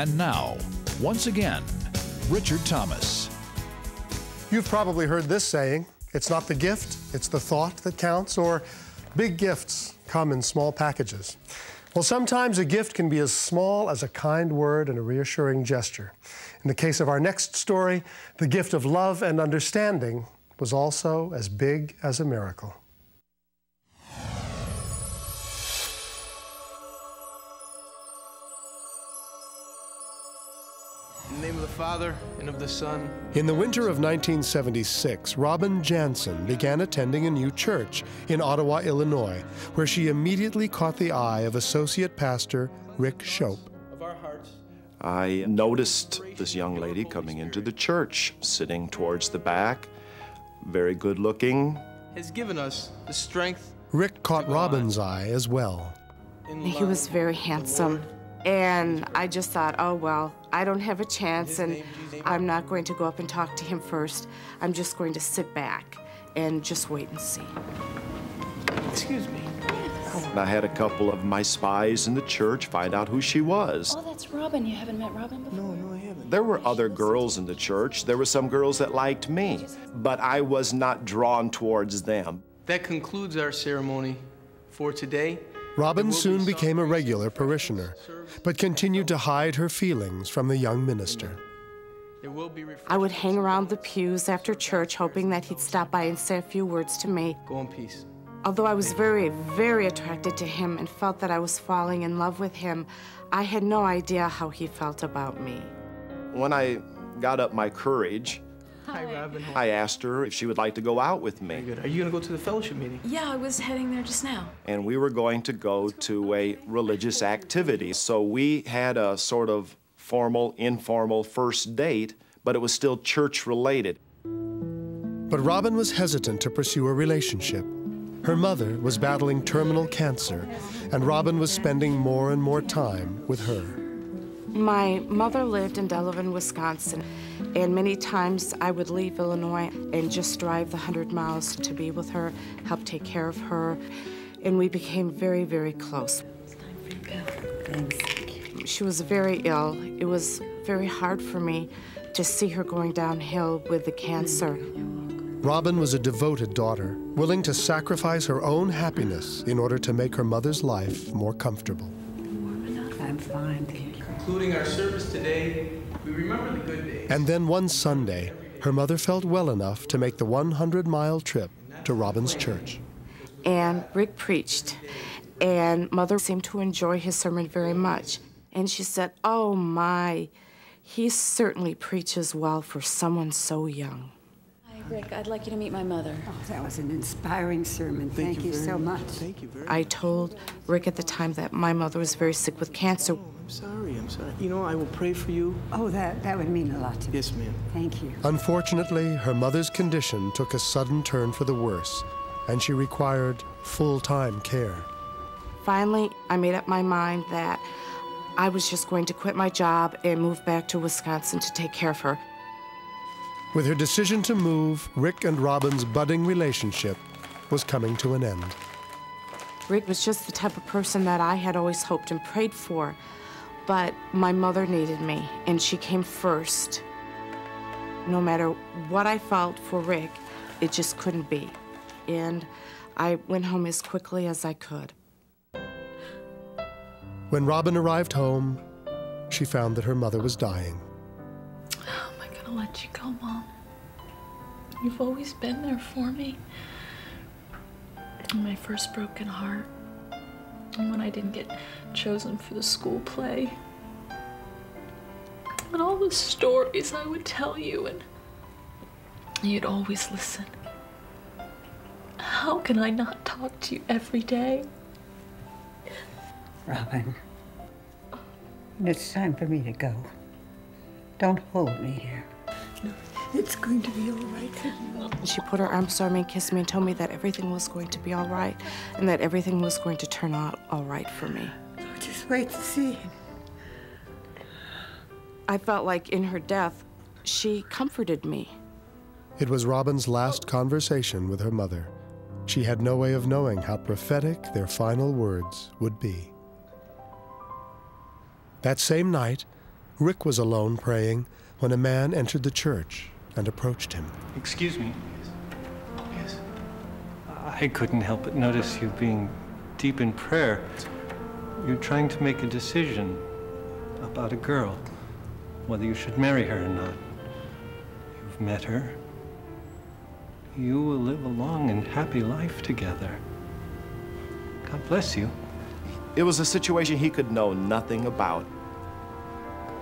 And now, once again, Richard Thomas. You've probably heard this saying it's not the gift, it's the thought that counts, or big gifts come in small packages. Well, sometimes a gift can be as small as a kind word and a reassuring gesture. In the case of our next story, the gift of love and understanding was also as big as a miracle. In the name of the Father, and of the Son. In the winter of 1976, Robin Jansen began attending a new church in Ottawa, Illinois, where she immediately caught the eye of Associate Pastor Rick Shope. Of our hearts. I noticed this young lady coming into the church, sitting towards the back, very good looking. Has given us the strength. Rick caught Robin's eye as well. He was very handsome. Lord. And I just thought, oh, well, I don't have a chance, and I'm not going to go up and talk to him first. I'm just going to sit back and just wait and see. Excuse me. And I had a couple of my spies in the church find out who she was. Oh, that's Robin. You haven't met Robin before? No, no, I haven't. There were other girls in the church. There were some girls that liked me, but I was not drawn towards them. That concludes our ceremony for today. Robin soon became a regular parishioner, but continued to hide her feelings from the young minister. There will be I would hang around the pews after church, hoping that he'd stop by and say a few words to me. Go in peace. Although I was very, very attracted to him and felt that I was falling in love with him, I had no idea how he felt about me. When I got up my courage, Hi, Robin. I asked her if she would like to go out with me. good. Are you going to go to the fellowship meeting? Yeah, I was heading there just now. And we were going to go to a religious activity. So we had a sort of formal, informal first date, but it was still church related. But Robin was hesitant to pursue a relationship. Her mother was battling terminal cancer, and Robin was spending more and more time with her. My mother lived in Delavan, Wisconsin, and many times I would leave Illinois and just drive the 100 miles to be with her, help take care of her, and we became very, very close. She was very ill. It was very hard for me to see her going downhill with the cancer. Robin was a devoted daughter, willing to sacrifice her own happiness in order to make her mother's life more comfortable. I'm fine, thank you. Concluding our service today, we remember the good days. And then one Sunday, her mother felt well enough to make the 100 mile trip to Robin's church. And Rick preached, and Mother seemed to enjoy his sermon very much. And she said, Oh my, he certainly preaches well for someone so young. Hi, Rick. I'd like you to meet my mother. Oh, that was an inspiring sermon. Thank, you, very so much. Thank you very much. I told Rick at the time that my mother was very sick with cancer. Oh, I'm sorry, I'm sorry. You know, I will pray for you. Oh, that, that would mean a lot to me. Yes, ma'am. Thank you. Unfortunately, her mother's condition took a sudden turn for the worse, and she required full time care. Finally, I made up my mind that I was just going to quit my job and move back to Wisconsin to take care of her. With her decision to move, Rick and Robin's budding relationship was coming to an end. Rick was just the type of person that I had always hoped and prayed for. But my mother needed me, and she came first. No matter what I felt for Rick, it just couldn't be. And I went home as quickly as I could. When Robin arrived home, she found that her mother was dying. Gonna let you go, Mom? You've always been there for me. In my first broken heart. And when I didn't get chosen for the school play. And all the stories I would tell you, and you'd always listen. How can I not talk to you every day? Robin, it's time for me to go. Don't hold me here. It's going to be all right. She put her arms around me and kissed me and told me that everything was going to be all right and that everything was going to turn out all right for me. Just wait to see. I felt like in her death, she comforted me. It was Robin's last conversation with her mother. She had no way of knowing how prophetic their final words would be. That same night, Rick was alone praying when a man entered the church and approached him. Excuse me. Yes. I couldn't help but notice you being deep in prayer. You're trying to make a decision about a girl, whether you should marry her or not. You've met her. You will live a long and happy life together. God bless you. It was a situation he could know nothing about.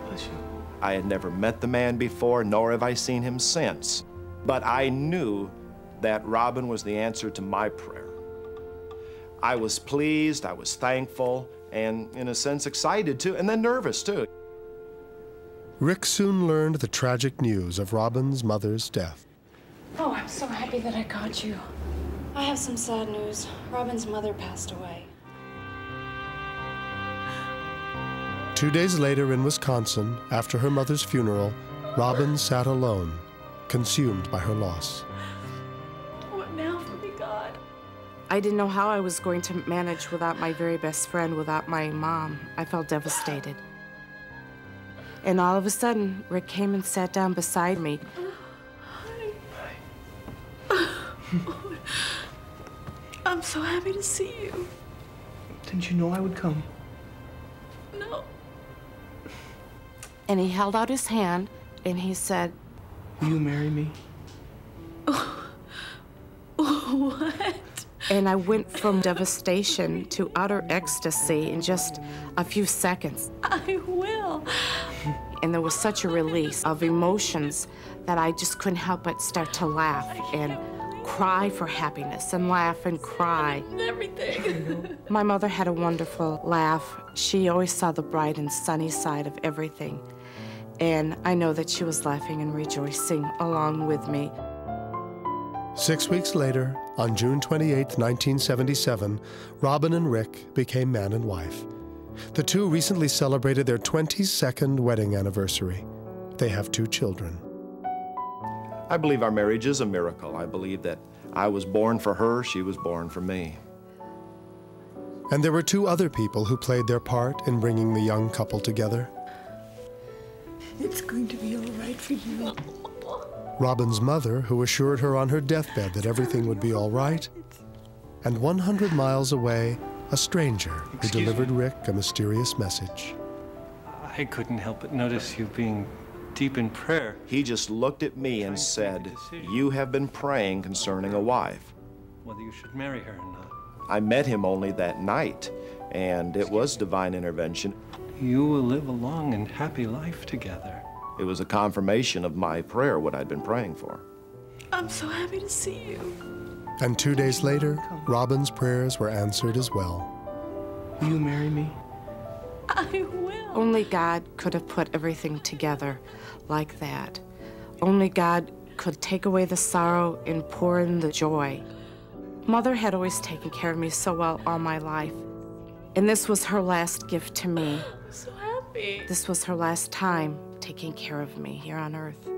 Bless you. I had never met the man before, nor have I seen him since. But I knew that Robin was the answer to my prayer. I was pleased, I was thankful, and in a sense excited too, and then nervous too. Rick soon learned the tragic news of Robin's mother's death. Oh, I'm so happy that I caught you. I have some sad news. Robin's mother passed away. Two days later in Wisconsin, after her mother's funeral, Robin sat alone, consumed by her loss. What now for me, God? I didn't know how I was going to manage without my very best friend, without my mom. I felt devastated. And all of a sudden, Rick came and sat down beside me. I'm so happy to see you. Didn't you know I would come? No. And he held out his hand and he said, Will you marry me? Oh what? and I went from devastation to utter ecstasy in just a few seconds. I will. And there was such a release of emotions that I just couldn't help but start to laugh and cry for happiness and laugh and cry. And everything. My mother had a wonderful laugh. She always saw the bright and sunny side of everything. And I know that she was laughing and rejoicing along with me. Six weeks later, on June 28, 1977, Robin and Rick became man and wife. The two recently celebrated their 22nd wedding anniversary. They have two children. I believe our marriage is a miracle. I believe that I was born for her, she was born for me. And there were two other people who played their part in bringing the young couple together. It's going to be all right for you. Robin's mother, who assured her on her deathbed that everything would be all right, and 100 miles away, a stranger who delivered me. Rick a mysterious message. I couldn't help but notice you being deep in prayer. He just looked at me and said, You have been praying concerning a wife. Whether you should marry her or not. I met him only that night, and it was divine intervention. You will live a long and happy life together. It was a confirmation of my prayer, what I'd been praying for. I'm so happy to see you. And two days later, Robin's prayers were answered as well. Will you marry me? I will. Only God could have put everything together like that. Only God could take away the sorrow and pour in the joy. Mother had always taken care of me so well all my life. And this was her last gift to me. This was her last time taking care of me here on earth.